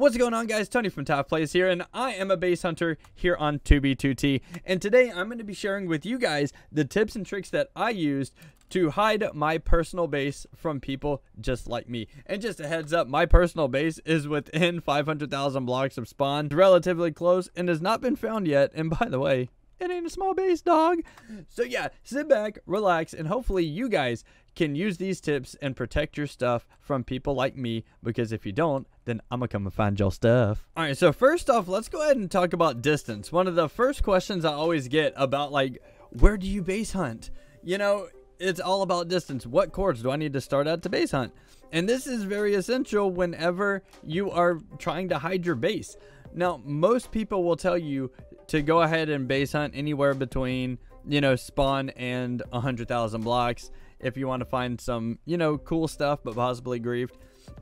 What's going on guys? Tony from TAF Plays here and I am a base hunter here on 2B2T and today I'm going to be sharing with you guys the tips and tricks that I used to hide my personal base from people just like me. And just a heads up, my personal base is within 500,000 blocks of spawn, relatively close and has not been found yet. And by the way, it ain't a small base, dog. So yeah, sit back, relax, and hopefully you guys can use these tips and protect your stuff from people like me because if you don't, then I'm gonna come and find your stuff. All right, so first off, let's go ahead and talk about distance. One of the first questions I always get about like, where do you base hunt? You know, it's all about distance. What coords do I need to start at to base hunt? And this is very essential whenever you are trying to hide your base. Now, most people will tell you to go ahead and base hunt anywhere between, you know, spawn and 100,000 blocks if you want to find some, you know, cool stuff, but possibly griefed.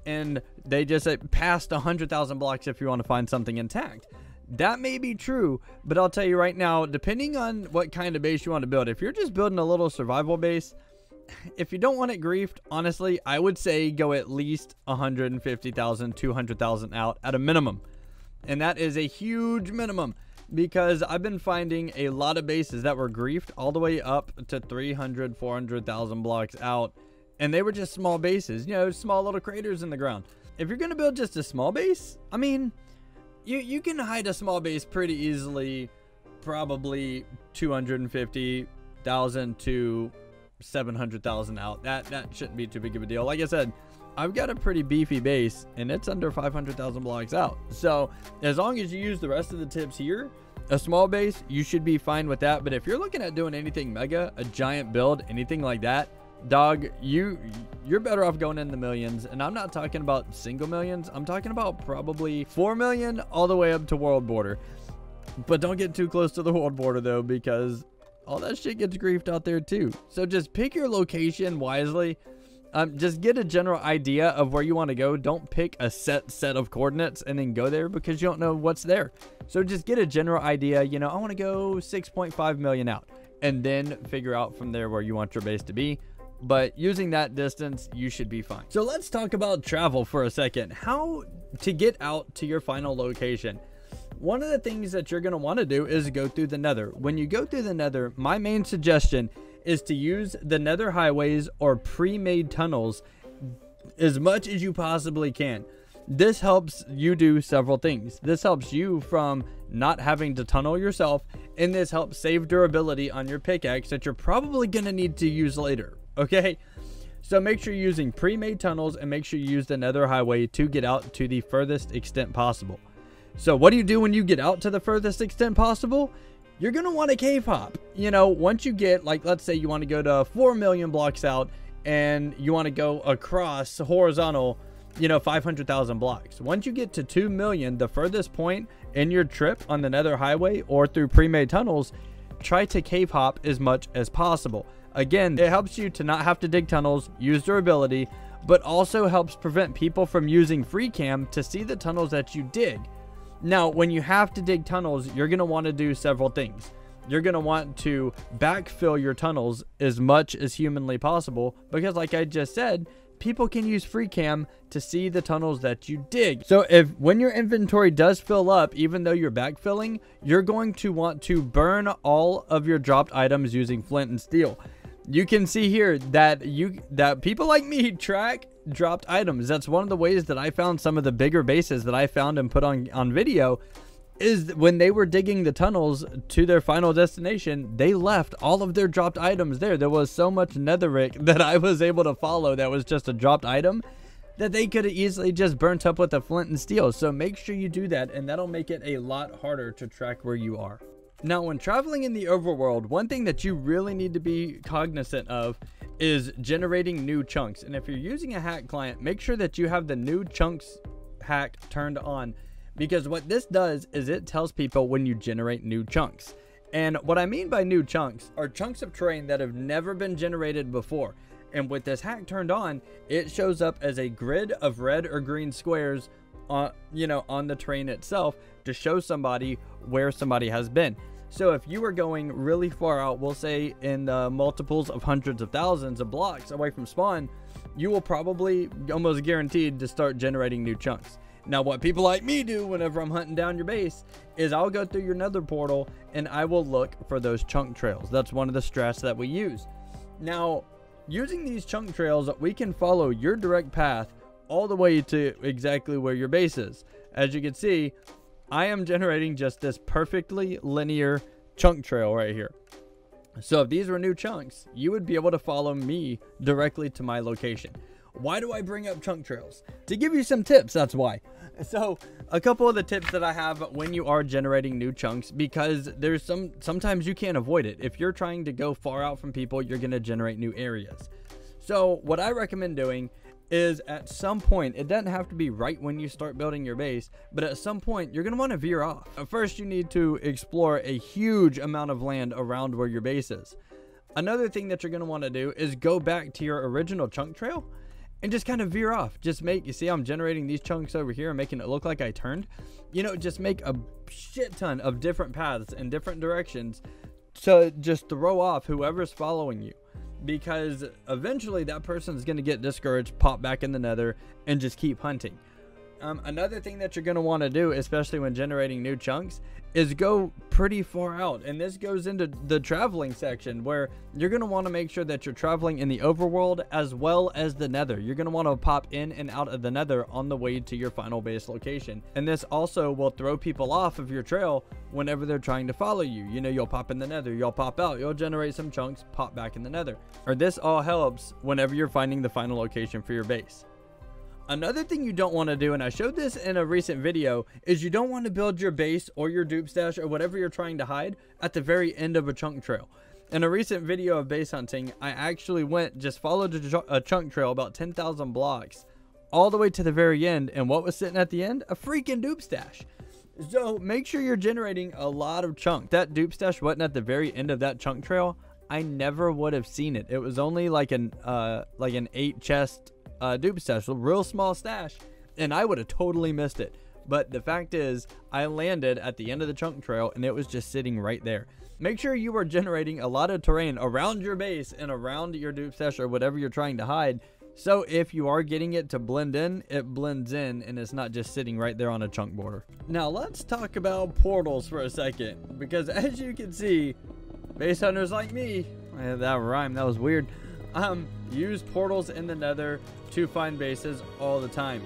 And they just past 100,000 blocks if you want to find something intact. That may be true, but I'll tell you right now, depending on what kind of base you want to build, if you're just building a little survival base, if you don't want it griefed, honestly, I would say go at least 150,000, 200,000 out at a minimum. And that is a huge minimum because I've been finding a lot of bases that were griefed all the way up to 300, 400,000 blocks out. And they were just small bases, you know, small little craters in the ground. If you're going to build just a small base, I mean, you, you can hide a small base pretty easily, probably 250,000 to 700,000 out. That, that shouldn't be too big of a deal. Like I said, I've got a pretty beefy base and it's under 500,000 blocks out. So as long as you use the rest of the tips here, a small base, you should be fine with that. But if you're looking at doing anything mega, a giant build, anything like that, dog, you you're better off going in the millions. And I'm not talking about single millions. I'm talking about probably 4 million all the way up to world border. But don't get too close to the world border though, because all that shit gets griefed out there too. So just pick your location wisely um, just get a general idea of where you want to go. Don't pick a set set of coordinates and then go there because you don't know what's there. So just get a general idea. You know, I want to go 6.5 million out and then figure out from there where you want your base to be. But using that distance, you should be fine. So let's talk about travel for a second. How to get out to your final location. One of the things that you're going to want to do is go through the nether. When you go through the nether, my main suggestion is to use the nether highways or pre-made tunnels as much as you possibly can. This helps you do several things. This helps you from not having to tunnel yourself, and this helps save durability on your pickaxe that you're probably going to need to use later. Okay? So make sure you're using pre-made tunnels and make sure you use the nether highway to get out to the furthest extent possible. So what do you do when you get out to the furthest extent possible? you're going to want a cave hop. You know, once you get, like, let's say you want to go to 4 million blocks out and you want to go across horizontal, you know, 500,000 blocks. Once you get to 2 million, the furthest point in your trip on the Nether Highway or through pre-made tunnels, try to cave hop as much as possible. Again, it helps you to not have to dig tunnels, use durability, but also helps prevent people from using free cam to see the tunnels that you dig. Now, when you have to dig tunnels, you're going to want to do several things. You're going to want to backfill your tunnels as much as humanly possible because, like I just said, people can use free cam to see the tunnels that you dig. So if when your inventory does fill up, even though you're backfilling, you're going to want to burn all of your dropped items using flint and steel. You can see here that you that people like me track dropped items. That's one of the ways that I found some of the bigger bases that I found and put on on video is when they were digging the tunnels to their final destination, they left all of their dropped items there. There was so much netherrack that I was able to follow that was just a dropped item that they could have easily just burnt up with a flint and steel. So make sure you do that and that'll make it a lot harder to track where you are. Now, when traveling in the overworld, one thing that you really need to be cognizant of is generating new chunks. And if you're using a hack client, make sure that you have the new chunks hack turned on because what this does is it tells people when you generate new chunks. And what I mean by new chunks are chunks of terrain that have never been generated before. And with this hack turned on, it shows up as a grid of red or green squares on, you know, on the terrain itself to show somebody where somebody has been. So if you were going really far out, we'll say in the multiples of hundreds of thousands of blocks away from spawn, you will probably almost guaranteed to start generating new chunks. Now, what people like me do whenever I'm hunting down your base is I'll go through your nether portal and I will look for those chunk trails. That's one of the strats that we use. Now, using these chunk trails, we can follow your direct path all the way to exactly where your base is. As you can see, I am generating just this perfectly linear chunk trail right here. So if these were new chunks, you would be able to follow me directly to my location. Why do I bring up chunk trails? To give you some tips, that's why. So, a couple of the tips that I have when you are generating new chunks because there's some sometimes you can't avoid it. If you're trying to go far out from people, you're going to generate new areas. So, what I recommend doing is at some point, it doesn't have to be right when you start building your base, but at some point, you're going to want to veer off. First, you need to explore a huge amount of land around where your base is. Another thing that you're going to want to do is go back to your original chunk trail and just kind of veer off. Just make, you see, I'm generating these chunks over here and making it look like I turned. You know, just make a shit ton of different paths in different directions to just throw off whoever's following you. Because eventually that person is going to get discouraged, pop back in the nether, and just keep hunting. Um, another thing that you're going to want to do, especially when generating new chunks, is go pretty far out. And this goes into the traveling section where you're going to want to make sure that you're traveling in the overworld as well as the nether. You're going to want to pop in and out of the nether on the way to your final base location. And this also will throw people off of your trail whenever they're trying to follow you. You know, you'll pop in the nether, you'll pop out, you'll generate some chunks, pop back in the nether. Or this all helps whenever you're finding the final location for your base. Another thing you don't want to do, and I showed this in a recent video, is you don't want to build your base or your dupe stash or whatever you're trying to hide at the very end of a chunk trail. In a recent video of base hunting, I actually went, just followed a chunk trail about 10,000 blocks all the way to the very end. And what was sitting at the end? A freaking dupe stash. So make sure you're generating a lot of chunk. That dupe stash wasn't at the very end of that chunk trail. I never would have seen it. It was only like an uh like an eight chest uh, dupe stash, real small stash, and I would have totally missed it. But the fact is, I landed at the end of the chunk trail and it was just sitting right there. Make sure you are generating a lot of terrain around your base and around your dupe stash or whatever you're trying to hide. So if you are getting it to blend in, it blends in and it's not just sitting right there on a chunk border. Now let's talk about portals for a second because as you can see, base hunters like me, that rhyme, that was weird um, use portals in the nether to find bases all the time.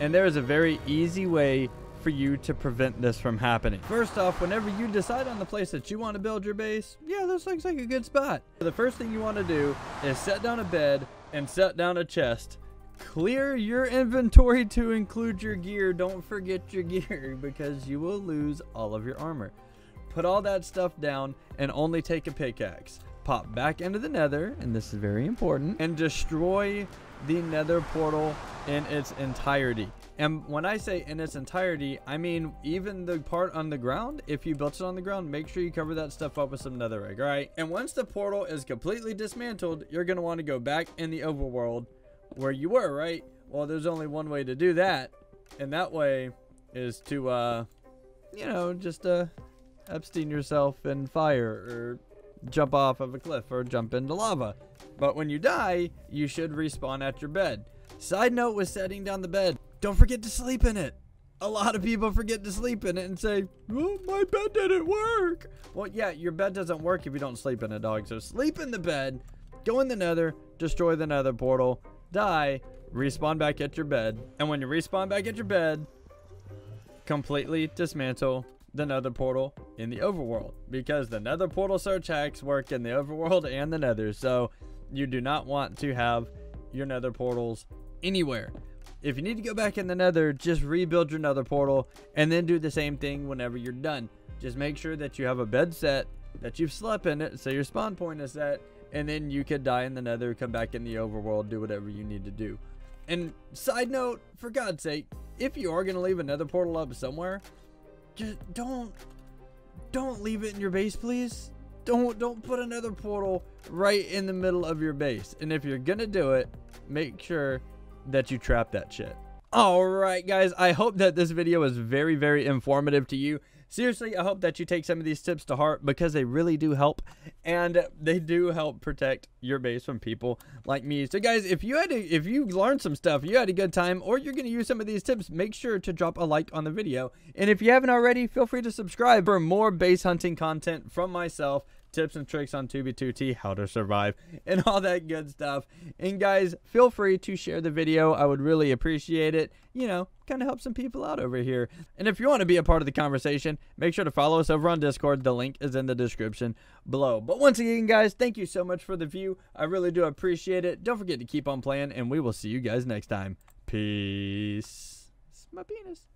And there is a very easy way for you to prevent this from happening. First off, whenever you decide on the place that you want to build your base, yeah, this looks like a good spot. The first thing you want to do is set down a bed and set down a chest. Clear your inventory to include your gear. Don't forget your gear because you will lose all of your armor. Put all that stuff down and only take a pickaxe pop back into the nether, and this is very important, and destroy the nether portal in its entirety. And when I say in its entirety, I mean even the part on the ground. If you built it on the ground, make sure you cover that stuff up with some netherrack, right? And once the portal is completely dismantled, you're going to want to go back in the overworld where you were, right? Well, there's only one way to do that. And that way is to, uh, you know, just, uh, Epstein yourself in fire or jump off of a cliff or jump into lava. But when you die, you should respawn at your bed. Side note with setting down the bed, don't forget to sleep in it. A lot of people forget to sleep in it and say, oh, my bed didn't work. Well, yeah, your bed doesn't work if you don't sleep in it, dog. So sleep in the bed, go in the nether, destroy the nether portal, die, respawn back at your bed. And when you respawn back at your bed, completely dismantle the nether portal in the overworld because the nether portal search hacks work in the overworld and the nether so you do not want to have your nether portals anywhere. If you need to go back in the nether just rebuild your nether portal and then do the same thing whenever you're done. Just make sure that you have a bed set that you've slept in it so your spawn point is set and then you could die in the nether come back in the overworld do whatever you need to do. And side note for god's sake if you are going to leave another portal up somewhere just don't don't leave it in your base, please. Don't don't put another portal right in the middle of your base. And if you're gonna do it, make sure that you trap that shit. Alright guys, I hope that this video was very, very informative to you. Seriously, I hope that you take some of these tips to heart because they really do help and they do help protect your base from people like me. So guys, if you had to, if you learned some stuff, you had a good time or you're going to use some of these tips, make sure to drop a like on the video. And if you haven't already, feel free to subscribe for more base hunting content from myself tips and tricks on 2B2T, how to survive, and all that good stuff. And guys, feel free to share the video. I would really appreciate it. You know, kind of help some people out over here. And if you want to be a part of the conversation, make sure to follow us over on Discord. The link is in the description below. But once again, guys, thank you so much for the view. I really do appreciate it. Don't forget to keep on playing, and we will see you guys next time. Peace. It's my penis.